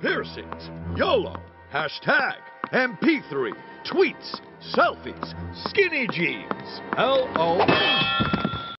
Piercings, YOLO, hashtag, MP3, tweets, selfies, skinny jeans, L-O...